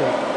Yeah.